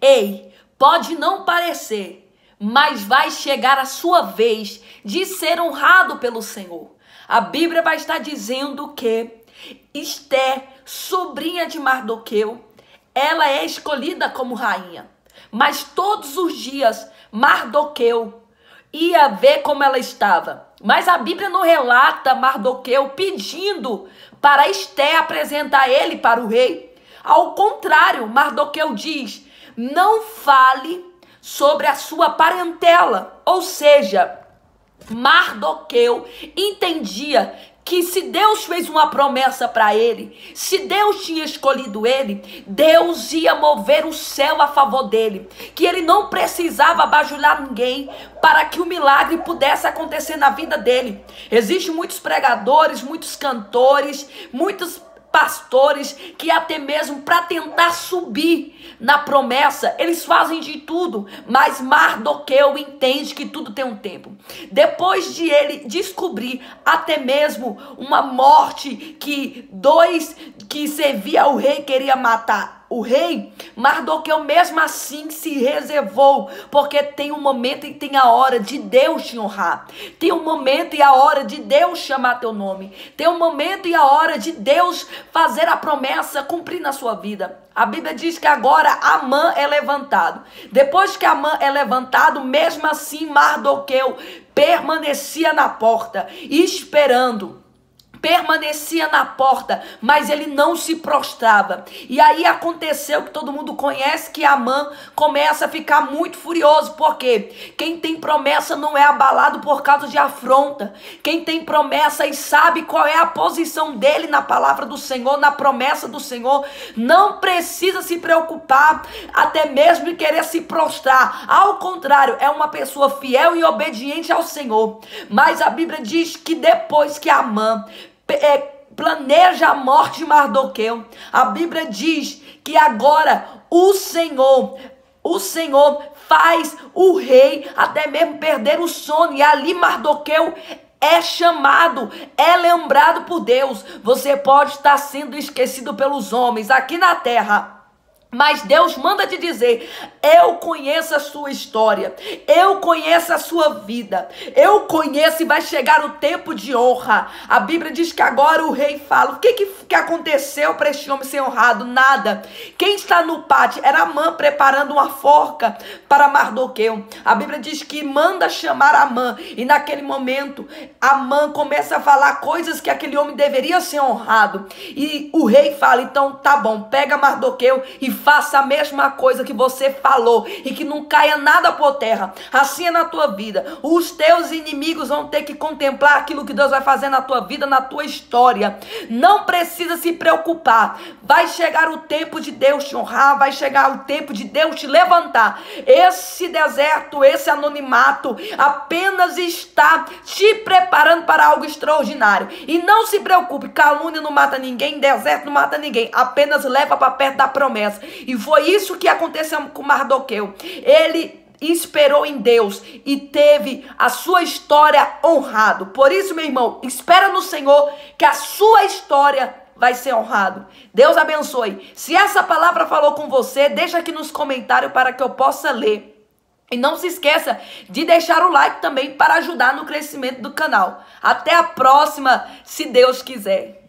Ei, pode não parecer, mas vai chegar a sua vez de ser honrado pelo Senhor. A Bíblia vai estar dizendo que Esté, sobrinha de Mardoqueu, ela é escolhida como rainha. Mas todos os dias Mardoqueu ia ver como ela estava. Mas a Bíblia não relata Mardoqueu pedindo para Esté apresentar ele para o rei. Ao contrário, Mardoqueu diz: não fale sobre a sua parentela. Ou seja, Mardoqueu entendia que se Deus fez uma promessa para ele, se Deus tinha escolhido ele, Deus ia mover o céu a favor dele, que ele não precisava bajular ninguém para que o milagre pudesse acontecer na vida dele. Existem muitos pregadores, muitos cantores, muitos pastores que até mesmo para tentar subir na promessa, eles fazem de tudo, mas Mardoqueu entende que tudo tem um tempo. Depois de ele descobrir até mesmo uma morte que dois que servia ao rei queria matar o rei, Mardoqueu mesmo assim se reservou, porque tem um momento e tem a hora de Deus te honrar. Tem um momento e a hora de Deus chamar teu nome. Tem um momento e a hora de Deus fazer a promessa cumprir na sua vida. A Bíblia diz que agora Amã é levantado. Depois que Amã é levantado, mesmo assim Mardoqueu permanecia na porta, esperando permanecia na porta, mas ele não se prostrava. E aí aconteceu que todo mundo conhece que Amã começa a ficar muito furioso, porque quem tem promessa não é abalado por causa de afronta. Quem tem promessa e sabe qual é a posição dele na palavra do Senhor, na promessa do Senhor, não precisa se preocupar até mesmo em querer se prostrar. Ao contrário, é uma pessoa fiel e obediente ao Senhor. Mas a Bíblia diz que depois que Amã é, planeja a morte de Mardoqueu. A Bíblia diz que agora o Senhor, o Senhor faz o rei até mesmo perder o sono. E ali Mardoqueu é chamado, é lembrado por Deus. Você pode estar sendo esquecido pelos homens aqui na terra. Mas Deus manda te dizer: eu conheço a sua história, eu conheço a sua vida, eu conheço e vai chegar o tempo de honra. A Bíblia diz que agora o rei fala: o que, que, que aconteceu para este homem ser honrado? Nada. Quem está no pátio era Amã preparando uma forca para Mardoqueu. A Bíblia diz que manda chamar Amã, e naquele momento Amã começa a falar coisas que aquele homem deveria ser honrado. E o rei fala: então tá bom, pega Mardoqueu e faça a mesma coisa que você falou e que não caia nada por terra. Assim é na tua vida. Os teus inimigos vão ter que contemplar aquilo que Deus vai fazer na tua vida, na tua história. Não precisa se preocupar. Vai chegar o tempo de Deus te honrar, vai chegar o tempo de Deus te levantar. Esse deserto, esse anonimato apenas está te preparando para algo extraordinário. E não se preocupe, calúnia não mata ninguém, deserto não mata ninguém. Apenas leva para perto da promessa. E foi isso que aconteceu com Mardoqueu. Ele esperou em Deus e teve a sua história honrado. Por isso, meu irmão, espera no Senhor que a sua história vai ser honrado. Deus abençoe. Se essa palavra falou com você, deixa aqui nos comentários para que eu possa ler. E não se esqueça de deixar o like também para ajudar no crescimento do canal. Até a próxima, se Deus quiser.